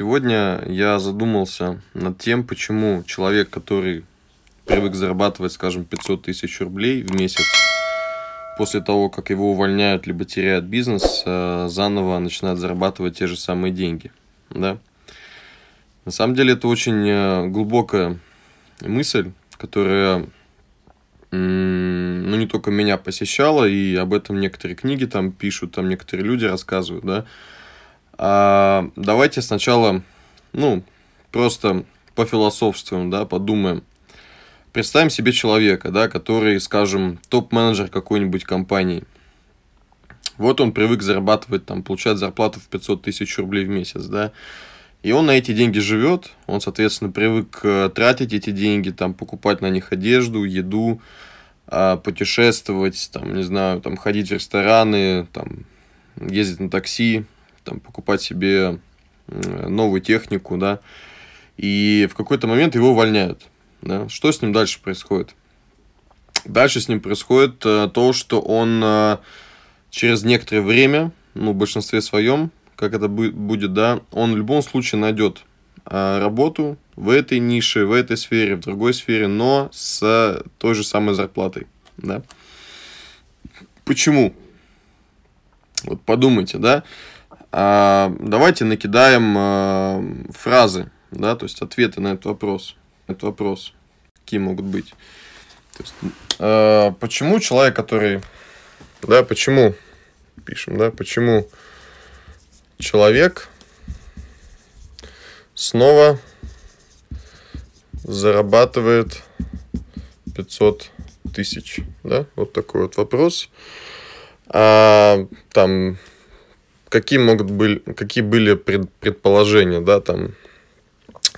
Сегодня я задумался над тем, почему человек, который привык зарабатывать, скажем, 500 тысяч рублей в месяц, после того, как его увольняют, либо теряют бизнес, э, заново начинает зарабатывать те же самые деньги. Да? На самом деле это очень э, глубокая мысль, которая ну, не только меня посещала, и об этом некоторые книги там пишут, там некоторые люди рассказывают, да. А давайте сначала, ну, просто пофилософствуем, да, подумаем. Представим себе человека, да, который, скажем, топ-менеджер какой-нибудь компании. Вот он привык зарабатывать, там, получать зарплату в 500 тысяч рублей в месяц, да. И он на эти деньги живет, он, соответственно, привык э, тратить эти деньги, там, покупать на них одежду, еду, а, путешествовать, там, не знаю, там, ходить в рестораны, там, ездить на такси, там, покупать себе новую технику, да, и в какой-то момент его увольняют, да, что с ним дальше происходит? Дальше с ним происходит э, то, что он э, через некоторое время, ну, в большинстве своем, как это будет, да, он в любом случае найдет э, работу в этой нише, в этой сфере, в другой сфере, но с той же самой зарплатой, да. Почему? Вот подумайте, да. А, давайте накидаем а, фразы, да, то есть ответы на этот вопрос. Этот вопрос. Какие могут быть? То есть, а, почему человек, который, да, почему, пишем, да, почему человек снова зарабатывает 500 тысяч, да, вот такой вот вопрос. А, там, какие могут быть, какие были пред, предположения, да, там,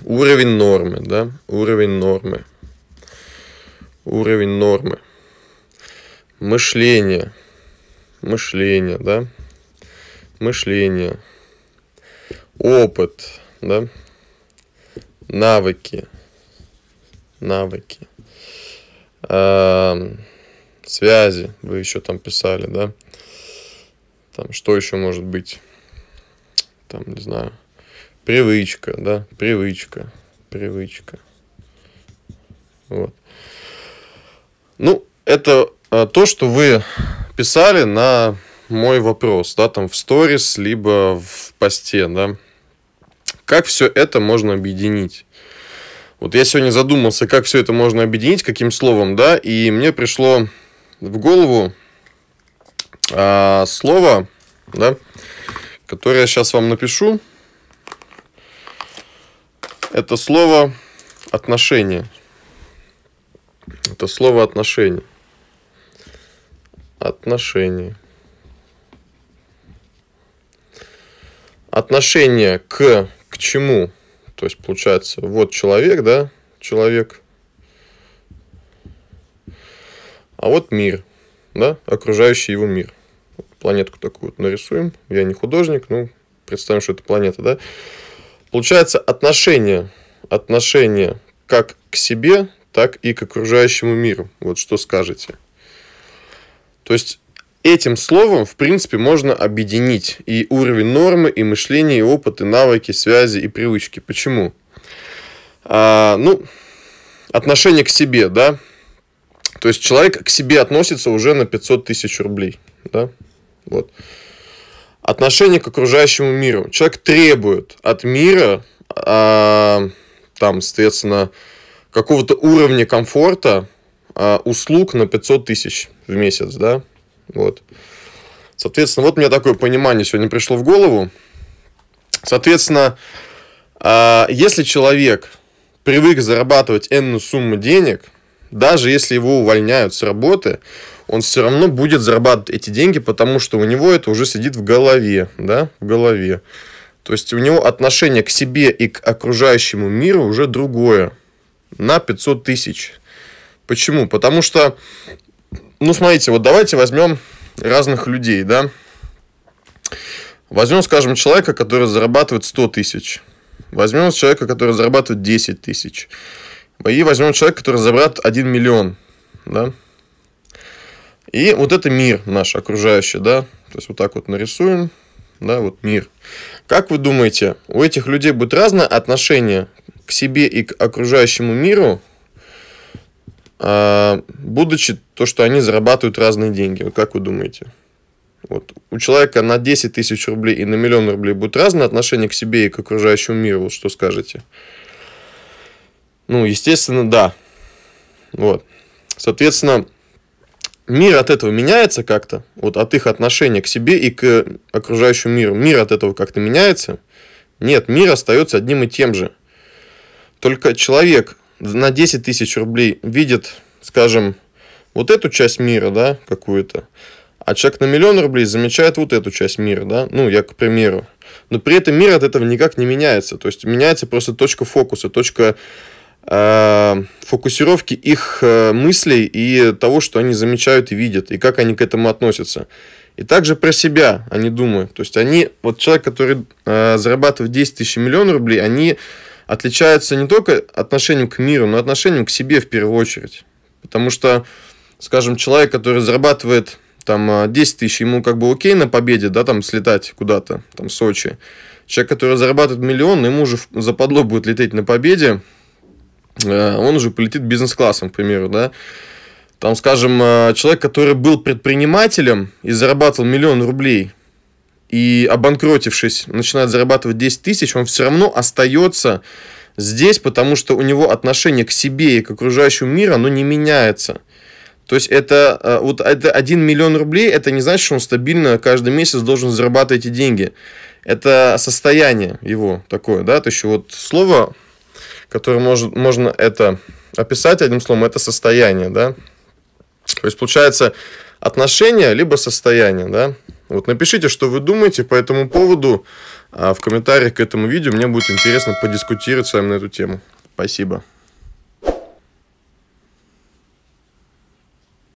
уровень нормы, да, уровень нормы, уровень нормы, мышление, мышление, да, мышление, опыт, да, навыки, навыки, э, связи, вы еще там писали, да, там, что еще может быть? Там, не знаю, привычка, да, привычка, привычка. Вот. Ну, это а, то, что вы писали на мой вопрос, да, там в сторис, либо в посте, да. Как все это можно объединить? Вот я сегодня задумался, как все это можно объединить, каким словом, да, и мне пришло в голову а, слово, да, которое я сейчас вам напишу. Это слово отношение. Это слово отношение. Отношение. Отношение к, к чему? То есть, получается, вот человек, да, человек. А вот мир, да, окружающий его мир планетку такую вот нарисуем. Я не художник, ну, представим, что это планета, да. Получается отношение, отношение как к себе, так и к окружающему миру. Вот что скажете. То есть этим словом, в принципе, можно объединить и уровень нормы, и мышление, и опыт, и навыки, связи, и привычки. Почему? А, ну, отношение к себе, да. То есть человек к себе относится уже на 500 тысяч рублей, да. Вот. Отношение к окружающему миру. Человек требует от мира, а, там, соответственно, какого-то уровня комфорта, а, услуг на 500 тысяч в месяц, да, вот. Соответственно, вот у меня такое понимание сегодня пришло в голову. Соответственно, а, если человек привык зарабатывать энную сумму денег, даже если его увольняют с работы, он все равно будет зарабатывать эти деньги, потому что у него это уже сидит в голове, да, в голове. То есть у него отношение к себе и к окружающему миру уже другое, на 500 тысяч. Почему? Потому что, ну, смотрите, вот давайте возьмем разных людей, да. Возьмем, скажем, человека, который зарабатывает 100 тысяч. Возьмем человека, который зарабатывает 10 тысяч. И возьмем человека, который зарабатывает 1 миллион, да. И вот это мир наш окружающий, да, то есть вот так вот нарисуем, да, вот мир. Как вы думаете, у этих людей будет разное отношение к себе и к окружающему миру, а, будучи то, что они зарабатывают разные деньги? Вот как вы думаете? Вот. У человека на 10 тысяч рублей и на миллион рублей будет разное отношение к себе и к окружающему миру. Вот что скажете? Ну, естественно, да. Вот. Соответственно, мир от этого меняется как-то, вот от их отношения к себе и к окружающему миру. Мир от этого как-то меняется? Нет, мир остается одним и тем же. Только человек на 10 тысяч рублей видит, скажем, вот эту часть мира, да, какую-то, а человек на миллион рублей замечает вот эту часть мира, да, ну, я к примеру. Но при этом мир от этого никак не меняется. То есть меняется просто точка фокуса, точка э, фокусировки их э, мыслей и того, что они замечают и видят, и как они к этому относятся. И также про себя они думают. То есть они, вот человек, который э, зарабатывает 10 тысяч миллионов рублей, они отличаются не только отношением к миру, но отношением к себе в первую очередь. Потому что, скажем, человек, который зарабатывает там 10 тысяч, ему как бы окей на победе, да, там слетать куда-то, там в Сочи. Человек, который зарабатывает миллион, ему уже западло будет лететь на победе, Э, он уже полетит бизнес-классом, к примеру, да. Там, скажем, э, человек, который был предпринимателем и зарабатывал миллион рублей, и обанкротившись, начинает зарабатывать 10 тысяч, он все равно остается здесь, потому что у него отношение к себе и к окружающему миру, оно не меняется. То есть это э, вот это 1 миллион рублей, это не значит, что он стабильно каждый месяц должен зарабатывать эти деньги. Это состояние его такое, да, то есть вот слово который может, можно это описать одним словом, это состояние, да. То есть, получается, отношение либо состояние, да. Вот напишите, что вы думаете по этому поводу а в комментариях к этому видео. Мне будет интересно подискутировать с вами на эту тему. Спасибо.